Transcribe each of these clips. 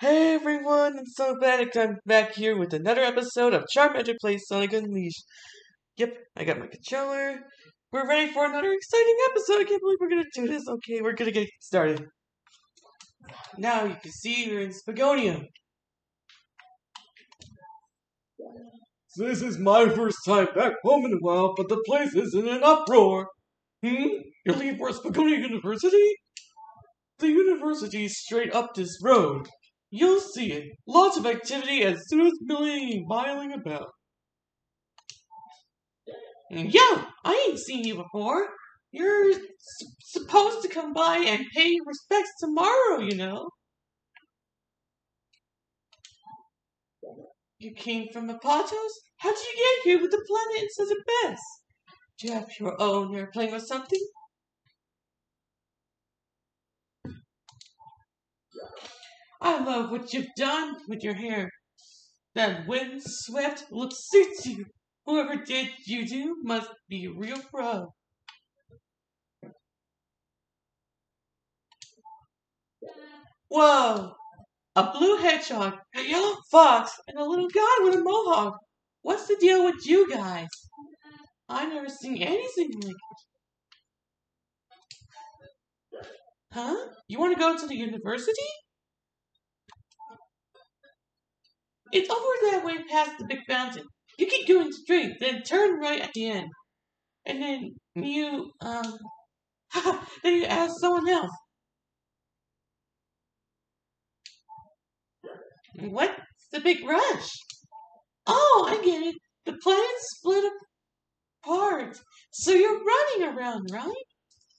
Hey everyone, I'm so glad I'm back here with another episode of Charmander Plays Sonic Unleashed. Yep, I got my controller. We're ready for another exciting episode. I can't believe we're gonna do this. Okay, we're gonna get started. Now you can see we're in Spagonia. This is my first time back home in a while, but the place is in an uproar. Hmm? You're looking for Spagonia University? The university's straight up this road. You'll see it. Lots of activity as and students milling miling about. Yo, I ain't seen you before. You're supposed to come by and pay your respects tomorrow, you know. You came from Apotos? How did you get here with the planet in such a mess? Do you have your own airplane or something? I love what you've done with your hair. That windswept look suits you. Whoever did you do must be a real pro. Whoa! A blue hedgehog, a yellow fox, and a little guy with a mohawk. What's the deal with you guys? I've never seen anything like it. Huh? You want to go to the university? It's over that way past the big fountain. You keep going straight, then turn right at the end. And then you, um, then you ask someone else. What's the big rush? Oh, I get it. The planet's split apart. So you're running around, right?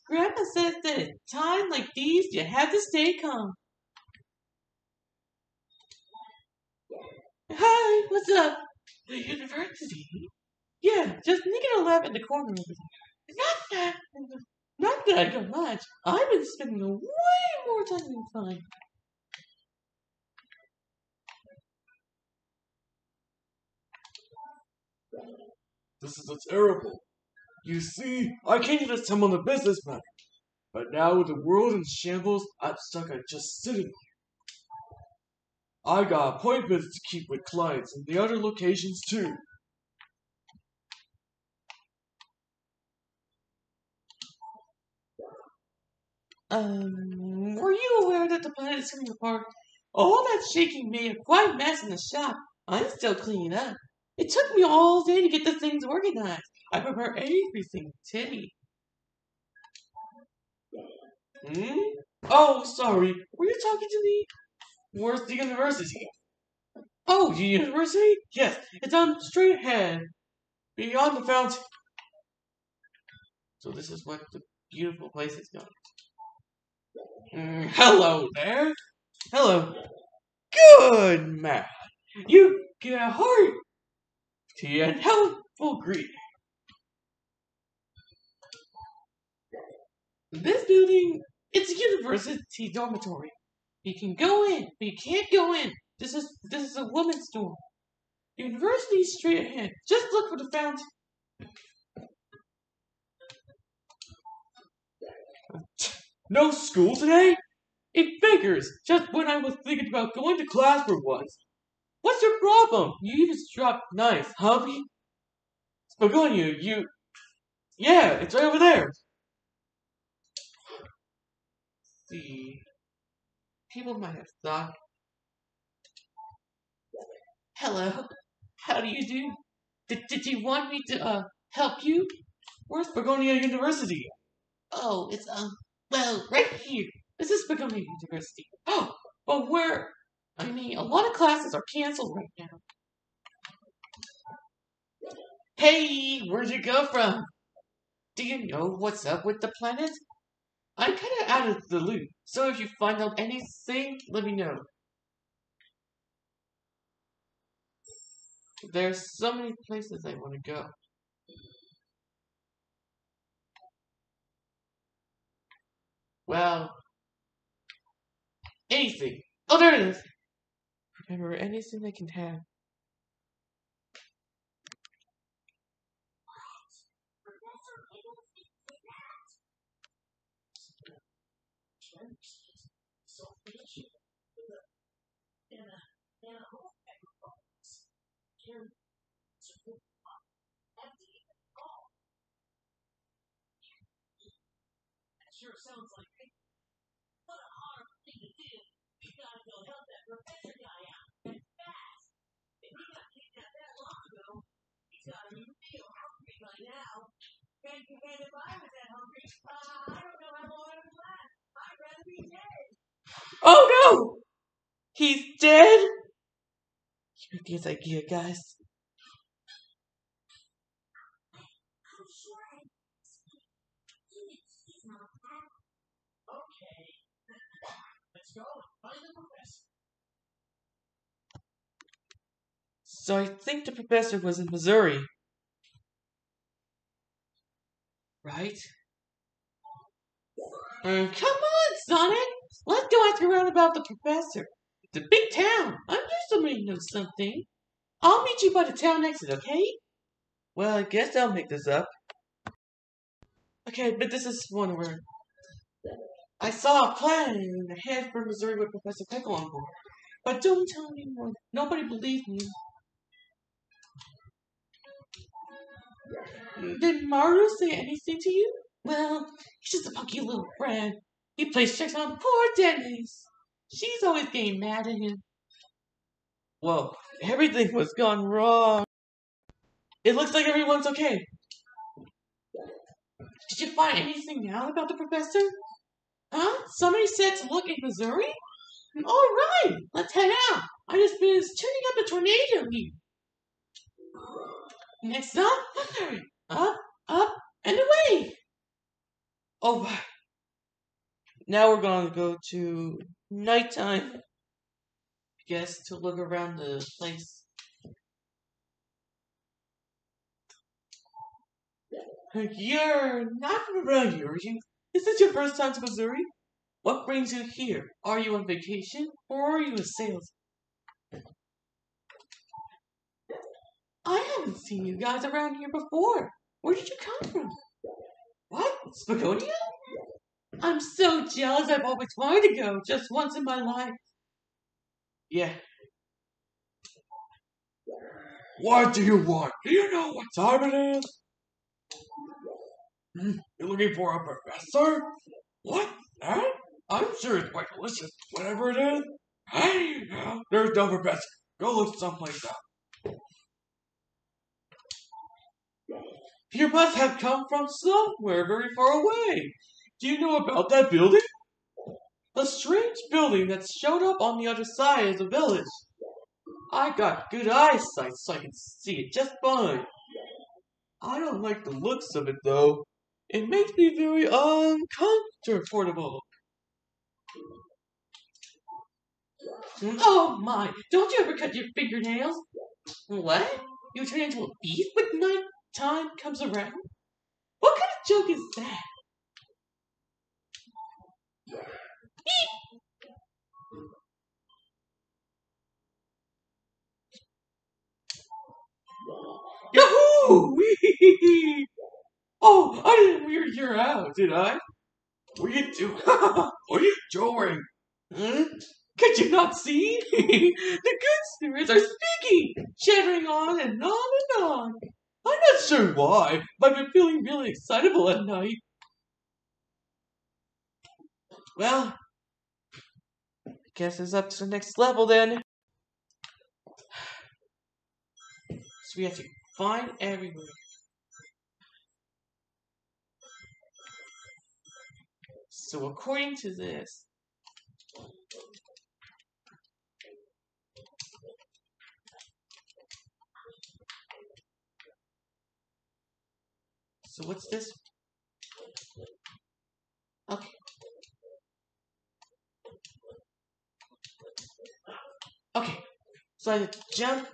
Grandpa says that at times like these, you have to stay calm. Hi, what's up? The university? Yeah, just making a lab in the corner over there. Not that, not that I go much. I've been spending way more time than fun. This is a terrible. You see, I came to this town on a business matter. But now with the world in shambles, I'm stuck at just sitting here. I got appointments to keep with clients in the other locations too. Um, were you aware that the planet is coming apart? All that shaking made a quite mess in the shop. I'm still cleaning up. It took me all day to get the things organized. I prepare everything, Teddy. Hmm? Oh, sorry. Were you talking to me? Where's the university? Oh, the university? Yes, it's on straight ahead. Beyond the fountain. So this is what the beautiful place is going. Mm, hello there. Hello. Good man. You get a heart. And helpful greeting. This building, it's a university dormitory. You can go in, but you can't go in. This is this is a woman's dorm. University straight ahead. Just look for the fountain. No school today? It figures. Just when I was thinking about going to class for once. What's your problem? You even dropped nice, hubby. Spagonia, you. Yeah, it's right over there. See, people might have thought. Hello, how do you do? Did, did you want me to uh help you? Where's Spagonia University? Oh, it's um well right here. This is Spagonia University. Oh, but where? I mean, a lot of classes are canceled right now. Hey, where'd you go from? Do you know what's up with the planet? I'm kind of out of the loop, so if you find out anything, let me know. There's so many places I want to go. Well, anything. Oh, there it is. Remember anything I can have. him to who even. That sure sounds like, it. what a hard thing to do. You got to go help that professor guy. You get this idea, guys. Okay. Let's go. Find the professor. So I think the professor was in Mazuri. Right? Uh, come on, Sonic! Let's go ask around about the professor. It's a big town. I'm sure somebody knows something. I'll meet you by the town exit, okay? Well, I guess I'll make this up. Okay, but this is one word. I saw a plane ahead for Mazuri with Professor Pickle on board. But don't tell anyone. Nobody believes me. Did Mario say anything to you? Well, he's just a punky little friend. He plays tricks on poor Denise. She's always getting mad at him. Whoa, everything was gone wrong. It looks like everyone's okay. Did you find anything out about the professor? Huh? Somebody said to look in Mazuri? All right, let's head out. I just finished tuning up a tornado here. Next up, Mazuri. Up, up, and away. Oh. Now we're going to go to nighttime. I guess to look around the place. You're not from around here, are you? Is this your first time to Mazuri? What brings you here? Are you on vacation or are you a salesman? I haven't seen you guys around here before. Where did you come from? What? Spagonia? I'm so jealous. I've always wanted to go just once in my life. Yeah. What do you want? Do you know what time it is? Hmm? You're looking for a professor? What? That? I'm sure it's quite delicious. Whatever it is. Hey, now, there's no professor. Go look someplace else. You must have come from somewhere very far away. Do you know about that building? A strange building that showed up on the other side of the village. I got good eyesight so I can see it just fine. I don't like the looks of it though. It makes me very uncomfortable. Oh my, don't you ever cut your fingernails? What? You turn into a beast when night time comes around? What kind of joke is that? You out, did I? What are you doing? what are you doing? Hmm? Could you not see? the good spirits are speaking, chattering on and on and on. I'm not sure why, but I've been feeling really excitable at night. Well, I guess it's up to the next level then. So we have to find everywhere. So according to this, So what's this? Okay. Okay. So I jump.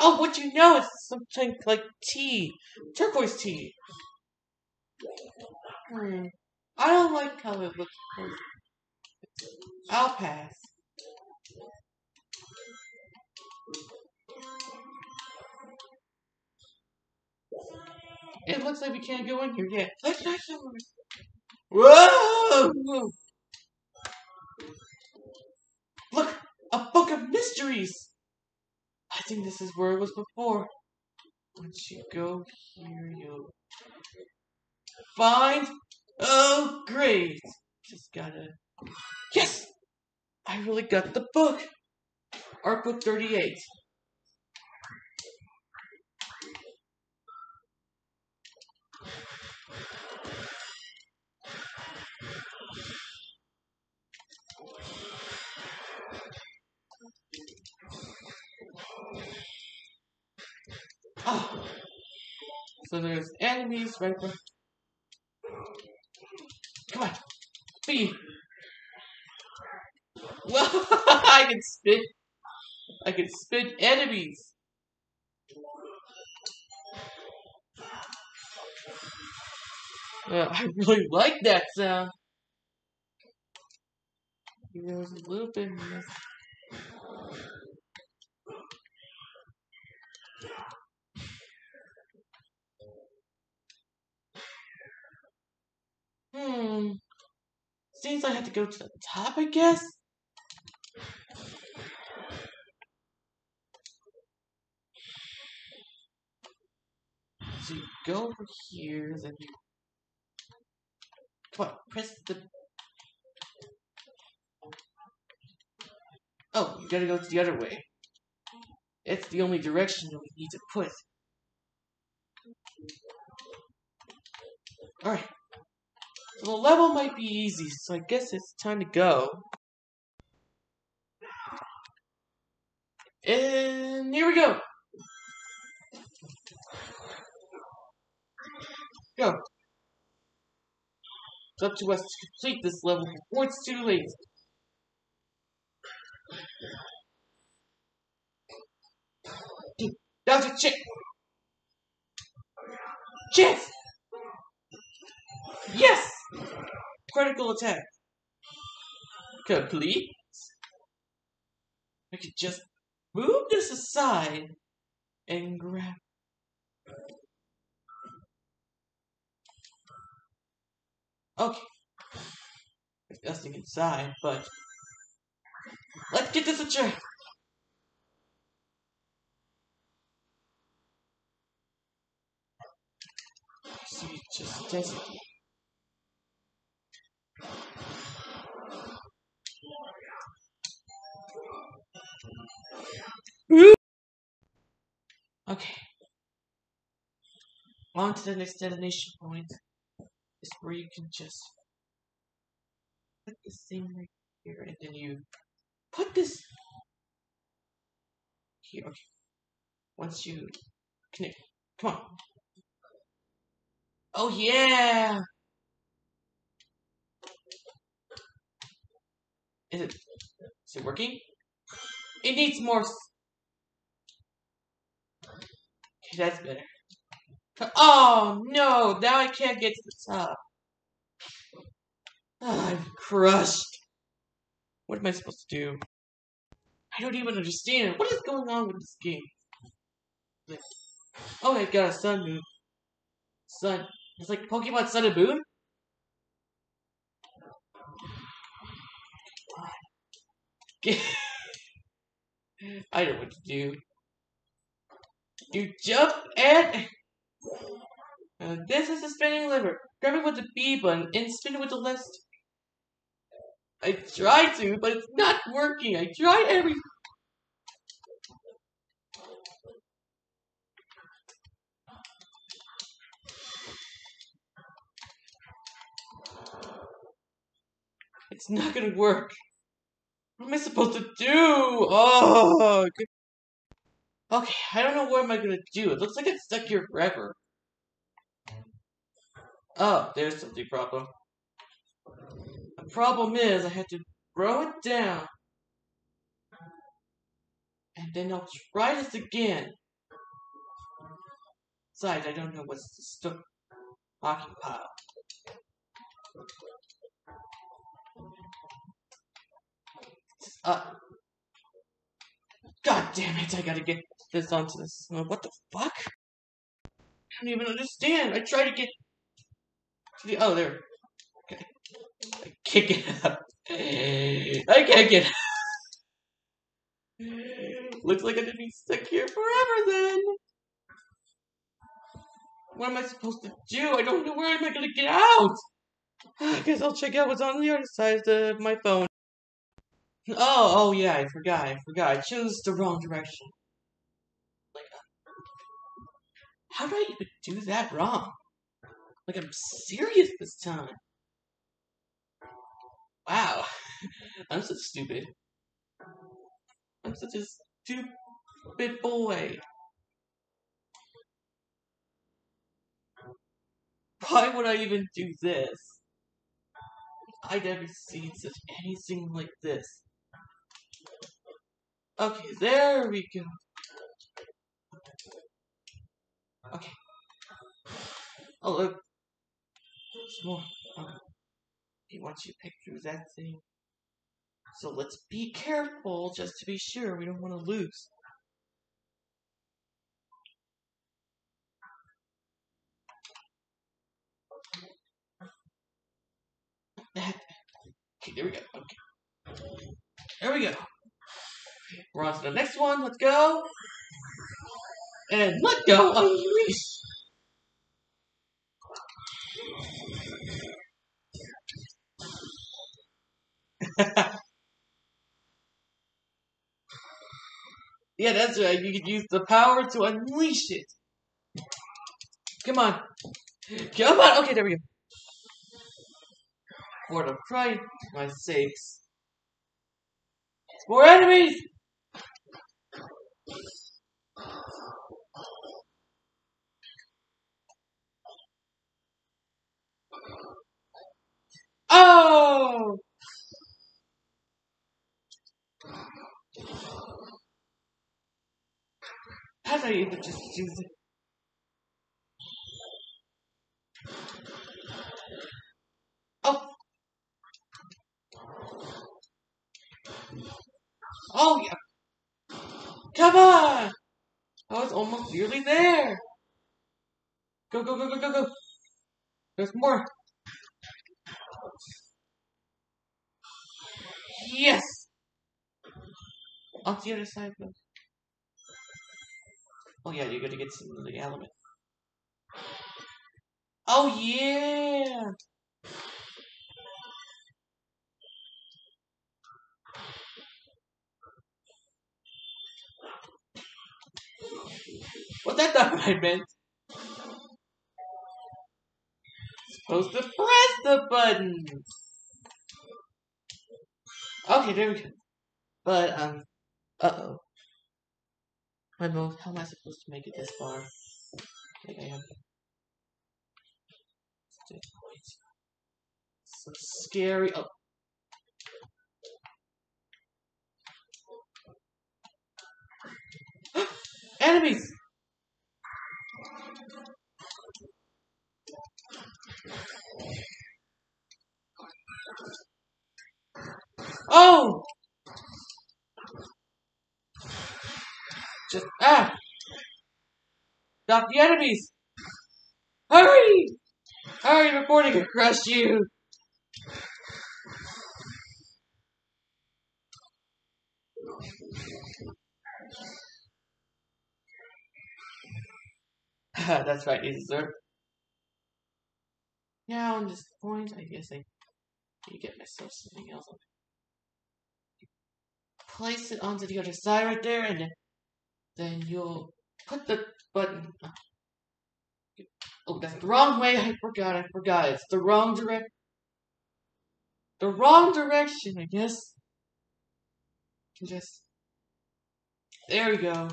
Oh, would you know it's something like tea, turquoise tea. Hmm. I don't like how it looks. I'll pass. It looks like we can't go in here yet. Let's try somewhere. Whoa. A book of mysteries. I think this is where it was before. Once you go here, you'll find. Oh, great! Just gotta. Yes! I really got the book. Art book 38. So there's enemies right there. Come on. Be. Well, I can spit. I can spit enemies. Uh, I really like that sound. There's a little bit miss. Hmm. Seems I have to go to the top, I guess. So you go over here, then you. On, press the. Oh, you gotta go the other way. It's the only direction that we need to put. Alright. The level might be easy, so I guess it's time to go. And here we go. Go. It's up to us to complete this level before it's too late. That was a chick. Chance! Yes! Critical attack. Complete. I could just move this aside and grab. Okay. There's inside, but let's get this a try. So just it. Okay. On to the next destination point. Is where you can just put this thing right here and then you put this here. Once you connect. Come on. Oh yeah! Is it is it working? It needs more Okay, that's better. Oh no! Now I can't get to the top. Ah, I'm crushed. What am I supposed to do? I don't even understand. What is going on with this game? Oh, I got a sun moon. Sun. It's like Pokemon Sun and Moon? I don't know what to do. You jump and. Uh, this is a spinning lever. Grab it with the B button and spin it with the left. I tried to, but it's not working. I tried every. It's not gonna work. What am I supposed to do? Oh. Okay, I don't know what am I gonna do. It looks like it's stuck here forever. Oh, there's something problem. The problem is I have to throw it down. And then I'll try this again. Besides, I don't know what's the stuck hockey Uh, God damn it, I gotta get this onto this. What the fuck? I don't even understand. I try to get to the. Oh, there. Okay. I can't get up. I can't get Looks like I'm gonna be stuck here forever then. What am I supposed to do? I don't know where am I gonna get out. I guess I'll check out what's on the other side of my phone. Oh, oh yeah, I forgot, I forgot. I chose the wrong direction. Like, uh, how did I even do that wrong? Like, I'm serious this time. Wow, I'm so stupid. I'm such a stupid boy. Why would I even do this? I never seen such anything like this. Okay, there we go. Okay. Oh look. There's more. Okay. He wants you to pick through that thing. So let's be careful just to be sure we don't want to lose. Okay, there we go. Okay. There we go. We're on to the next one. Let's go. And let go. Unleash. yeah, that's right. You can use the power to unleash it. Come on. Come on. Okay, there we go. For the Christ, my sakes. More enemies! Oh! How did I even just do this? Oh! Oh, yeah! Come on! Oh, I was almost nearly there! Go, go, go, go, go, go! There's more! Yes! On the other side, though. Oh yeah, you're gonna get some of the element. Oh yeah! That thought I meant? Supposed to press the button. Okay, there we go. But um, uh oh. Don't how am I supposed to make it this far? I I am. So scary. Oh. Enemies! Oh! Just ah! Stop the enemies! Hurry! Hurry they can crush you! That's right, you deserve. Now, this point, I guess I need to get myself something else. Place it onto the other side right there, and then, you'll put the button. Oh, that's the wrong way. I forgot. I forgot. It's the wrong direct. The wrong direction, I guess. Just there we go.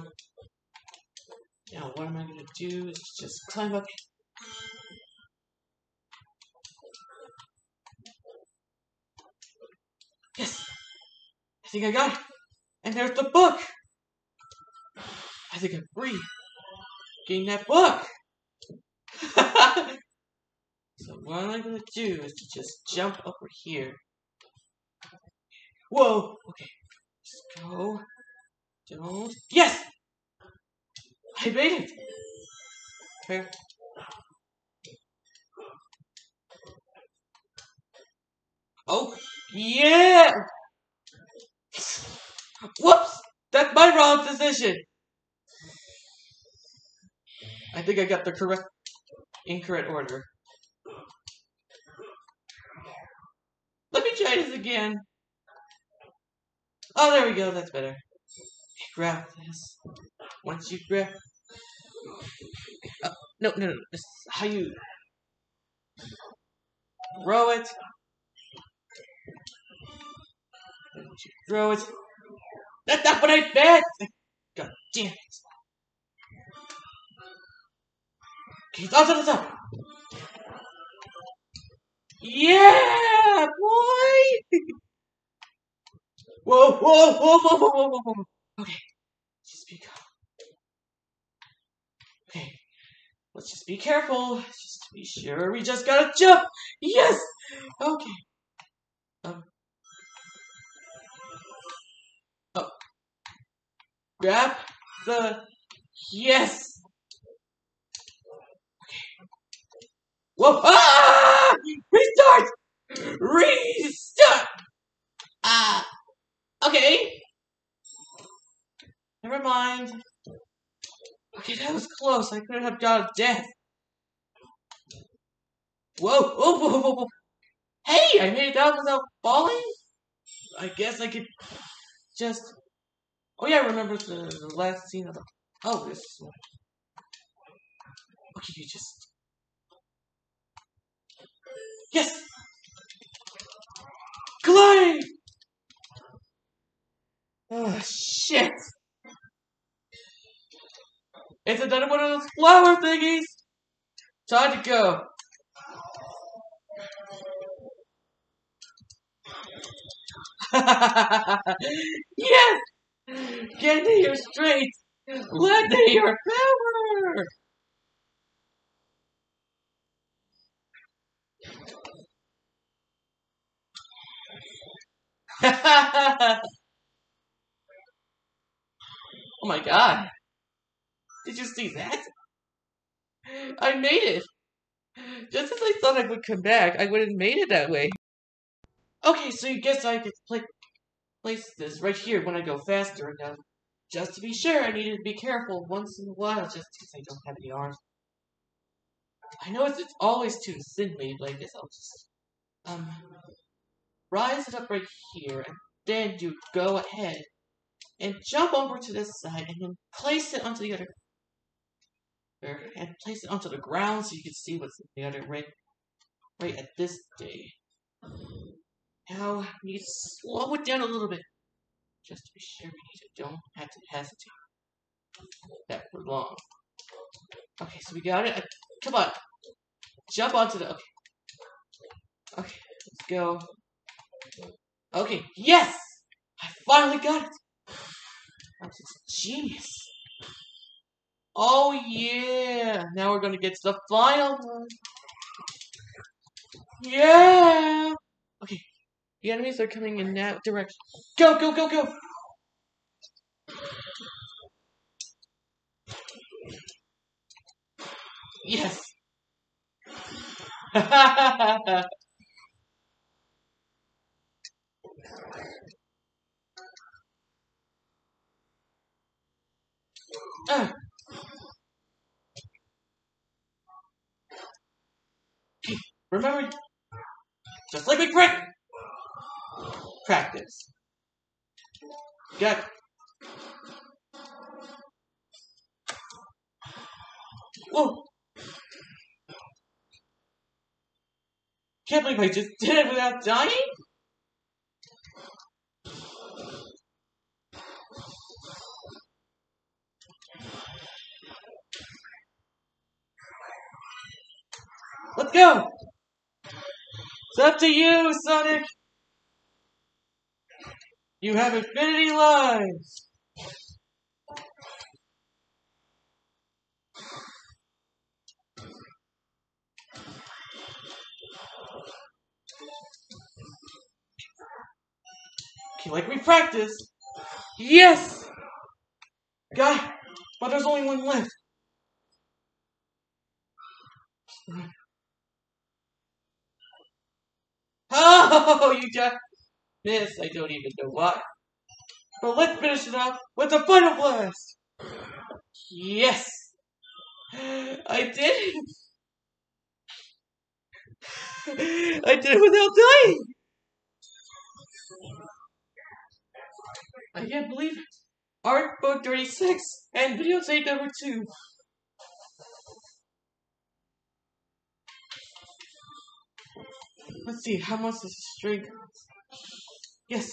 Now, what am I to do is just climb up. Yes. I think I got it. And there's the book. I think I'm free. Getting that book. so what I'm gonna do is to just jump over here. Whoa! Okay. Let's go. Don't. Yes! I made it! Okay. Oh! Yeah! Whoops! That's my wrong decision! I think I got the correct, incorrect order. Let me try this again. Oh, there we go. That's better. Grab this. Once you grab. Oh, no, no, no. This is how you throw it. Throw it. That's not what I meant! God damn it. Okay, on to the top. Yeah, boy! Whoa, whoa, whoa, whoa, whoa, whoa, whoa. Okay, just be calm. Okay, let's just be careful. Just to be sure, we just gotta jump. Yes. Okay. Grab the. Yes. Whoa! Ah! Restart. Restart. Ah. Okay. Never mind. Okay, that was close. I could have got death. Whoa! Oh, whoa, whoa, whoa. Hey, I made it down without falling? I guess I could just... Oh yeah, I remember the, the last scene of the... Oh, this one. Okay, you just... Yes! Glide! Oh, shit! It's another one of those flower thingies! Time to go. yes! Get to your strength! Let to your power! oh my god. Did you see that? I made it! Just as I thought I would come back, I would have made it that way. Okay, so you guess I could play, place this right here when I go faster. enough. just to be sure, I need to be careful once in a while, just because I don't have any arms. I know it's, always too thinly, but I guess I'll just, um, rise it up right here, and then you go ahead and jump over to this side, and then place it onto the other, er, and place it onto the ground so you can see what's in the other right, right at this day. Now, we need to slow it down a little bit. Just to be sure we need to don't have to hesitate that for long. Okay, so we got it. Come on. Jump onto the okay. Okay, let's go. Okay, yes! I finally got it! That's genius. Oh yeah! Now we're gonna get to the final one. Yeah! Okay, the enemies are coming in that direction. Go, go, go, go! Yes! Ah. Remember, just like pra- practice. Got it. Can't believe I just did it without dying? Let's go! It's up to you, Sonic! You have infinity lives! Okay, like we practiced. Yes! God, but there's only one left. Oh, you just missed. I don't even know why. But let's finish it off with the final blast. Yes, I did. it. I did it without dying. I can't believe it. Art book 36 and videotape number 2. Let's see, how much is the string? Yes.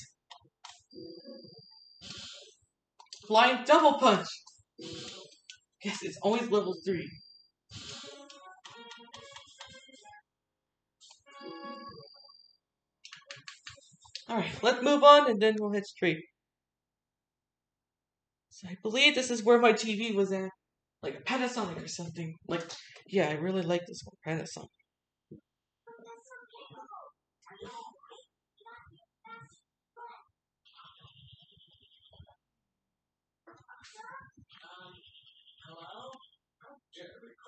Flying double punch. Yes, it's always level 3. Alright, let's move on and then we'll hit straight. So I believe this is where my TV was at. Like Panasonic or something. Like, yeah, I really like this one, Panasonic.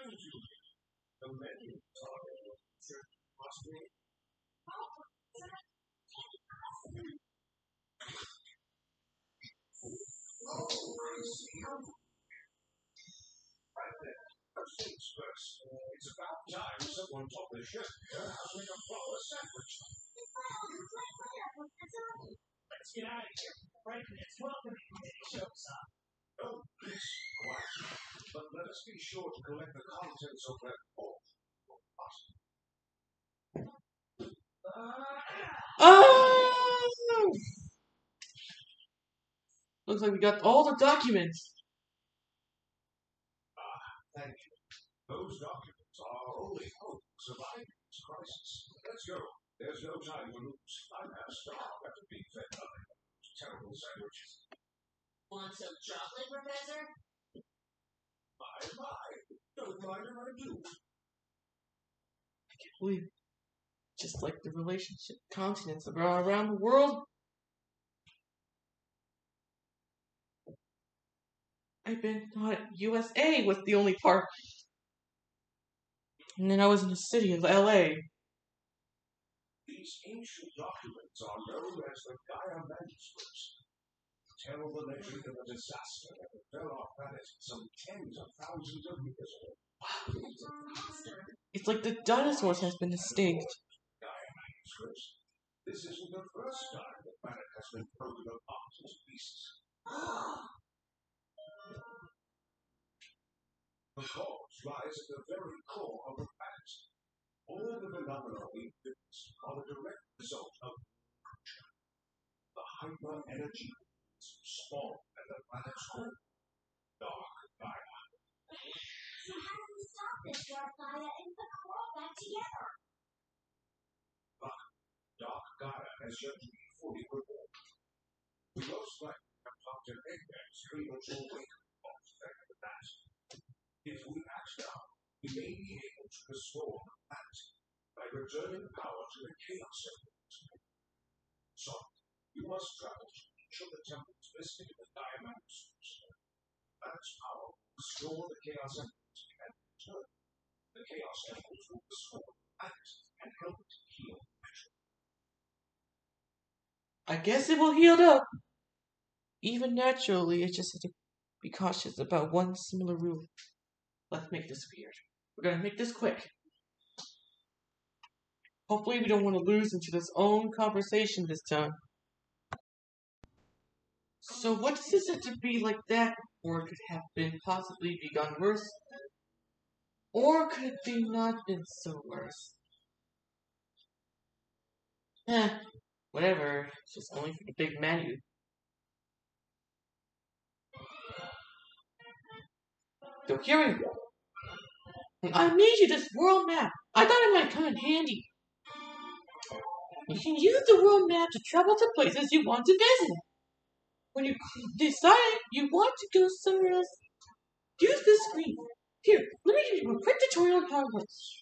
see the excuse for. The church I see. Right there. It's about time someone told the chef here how make a proper sandwich. Let's get out of here. Franklin is welcoming me to the show's up. Oh, please, quiet. But let us be sure to collect the contents of that bowl. Oh! Looks like we got all the documents. Ah, Thank you. Those documents are our only hope of surviving this crisis. Let's go. There's no time to lose. I'm half starved after being fed nothing terrible sandwiches. Want some chocolate, Professor? My, my. Don't mind if I do. We just like the relationship continents around around the world. I've been thought USA was the only part. And then I was in the city of LA. These ancient documents are known as the Gaia manuscripts. Tell the legend of a disaster that befell our planet some tens of thousands of years ago. It's like the dinosaurs has been extinct. This isn't the first time the planet has been broken apart into pieces. The cause lies at the very core of the planet. All the phenomena we witness are the direct result of. The hyper energy spawn at the planet's core. Dark Gaia. So how do we stop this dark Gaia and put the world back together? Dark Gaia has yet to be fully reborn. We most likely have Dr. Eggman's premature wake-up call to thank for that. If we act now, we may be able to restore the planet by returning power to the Chaos Emeralds. So, you must travel to Planet's power restore the Chaos Emeralds and return, the Chaos Emeralds will restore planet and help it heal I guess it will heal up. Even naturally, it's just to be cautious about one similar rule. Let's make this weird. We're gonna make this quick. Hopefully, we don't want to lose into this own conversation this time. So, what this have to be like that? Or could have been possibly begun worse? Or could it be not been so worse? Eh, whatever. It's just only for the big menu. So here we go. I made you this world map. I thought it might come in handy. You can use the world map to travel to places you want to visit. When you decide you want to go somewhere else, use this screen. Here, let me give you a quick tutorial on how it works.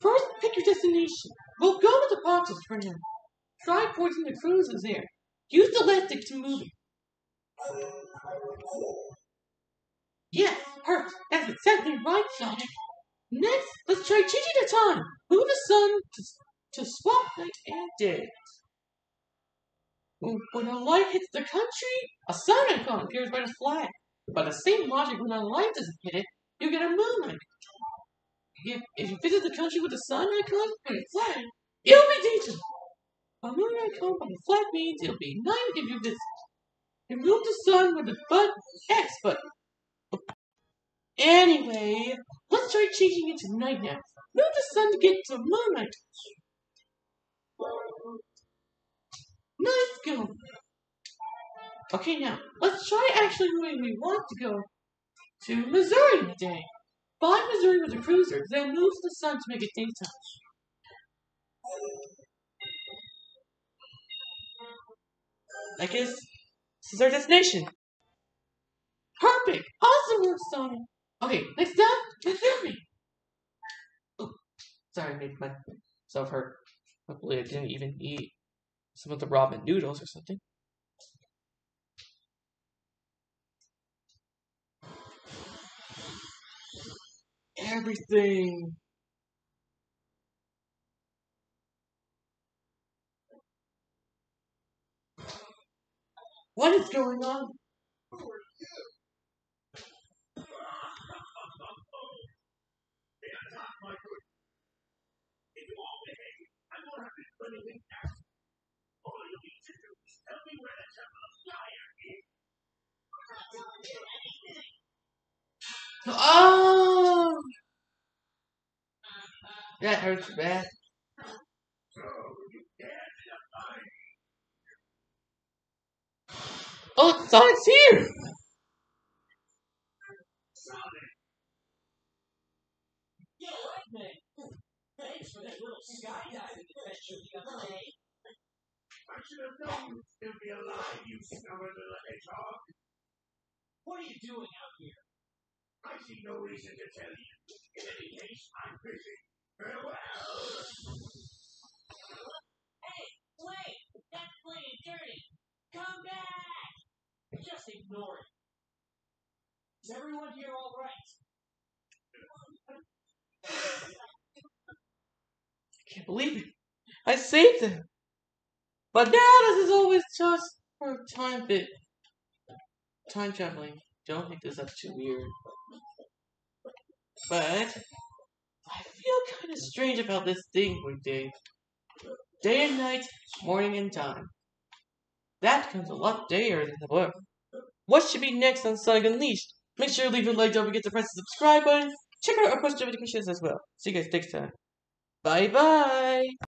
First, pick your destination. We'll go with the boxes for now. Try pointing the cursor there. Use the left stick to move it. Yes, perfect. That's exactly right, Sonic. Next, let's try changing the time. Move the sun to, to swap night and day. When a light hits the country, a sun icon appears by the flag. By the same logic, when a light doesn't hit it, you get a moon icon. If, you visit the country with a sun icon and the flag, it'll be daytime. A moon icon by the flag means it'll be night if you visit. You move the sun with the button X button. Anyway, let's try changing it to night now. Move the sun to get to moonlight. Nice go. Okay, now let's try actually moving we want to go to Mazuri today. Fly Mazuri with a cursor, then move the sun to make it daytime. I guess this is our destination. Perfect! Awesome work, Sonic! Okay, next up, Mazuri! Oh, sorry, I made myself hurt. Hopefully I didn't even eat some of the ramen noodles or something. Everything! What is going on? Oh! That hurts bad. Oh, Sonic's here! Yo, Eggman! Thanks for that little skydiving adventure the other day. I should have known you'd still be alive, you stubborn little hedgehog. What are you doing out here? I see no reason to tell you. In any case, I'm busy. Farewell! Hey, wait! That's playing dirty! Come back! Just ignore it. Is everyone here alright? I can't believe it. I saved him. But now this is always just for time bit. Time traveling. Don't think this up too weird. But I feel kind of strange about this thing we did. Day and night, morning and time. That comes a lot dayer than the book. What should be next on Sonic Unleashed? Make sure to leave a like, don't forget to press the subscribe button. Check out our post notifications as well. See you guys next time. Bye bye!